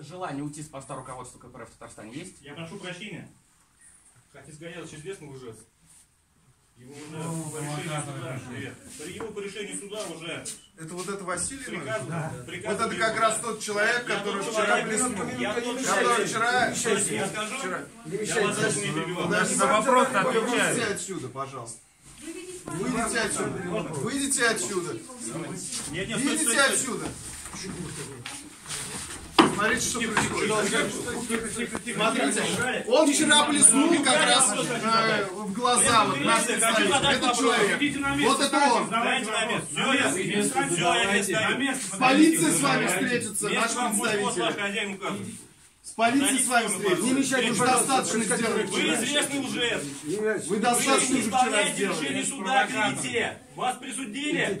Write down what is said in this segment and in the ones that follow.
желание уйти с поста руководства КПРФ в Татарстане есть? Я прошу прощения. Хатис Гаязович известный лжец. Его уже Ну, по решению суда, привет. Его по решению суда уже Это вот это Васильев? приказу, приказу Вот это его- как раз тот человек, Я который тот вчера блеснул. Я тот Который человек. вчера... Я скажу. Вчера. Я вас тоже не перебивал. На вопрос-то Выйдите отвечай. отсюда, пожалуйста. Выйдите отсюда. Выйдите отсюда. Выйдите отсюда. Смотрите, что происходит. Смотрите, он вчера блеснул как раз э, в глаза вот наш представитель. Это человек. Вот это он. Полиция с вами встретится, наш представитель. С полицией с вами встретится. Не Вы же достаточно сделали Вы известный лжец. Вы Вы достаточно не же вчера исполняете решение сделали. суда о клевете. Вас присудили.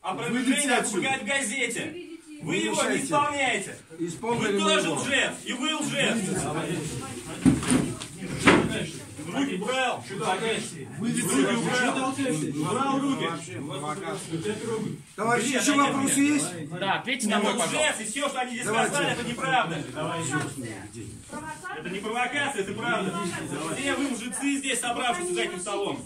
А Выйдите продвижение отсюда. опубликовать в газете. Вы его не исполняете. Вы тоже моего. лжец. И вы лжец. Руки брал. Брал руки. Товарищи, еще вопросы есть? Да, ответьте на мой, пожалуйста. И все, что они здесь сказали, это неправда. Это не провокация, это правда. Все вы лжецы здесь собравшись за этим столом.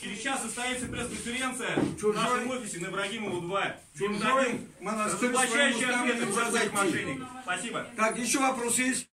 Через час состоится пресс-конференция в нашем офисе на Ибрагимову 2. Где мы дадим монастырь разоблачающие своему ответы зайти. мошенников. Спасибо. Так, еще вопросы есть?